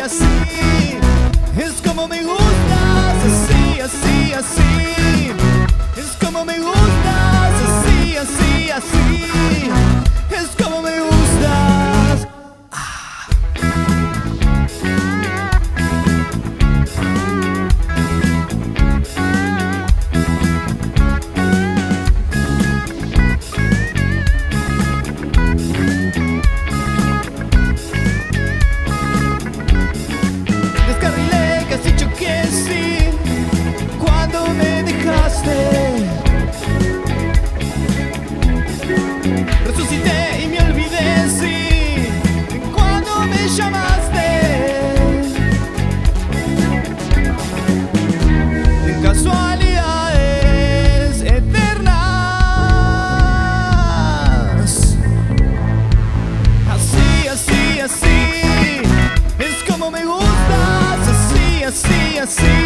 así, es como me gustas, así, así, así. llamaste. Casualidades eternas. Así, así, así. Es como me gustas. Así, así, así.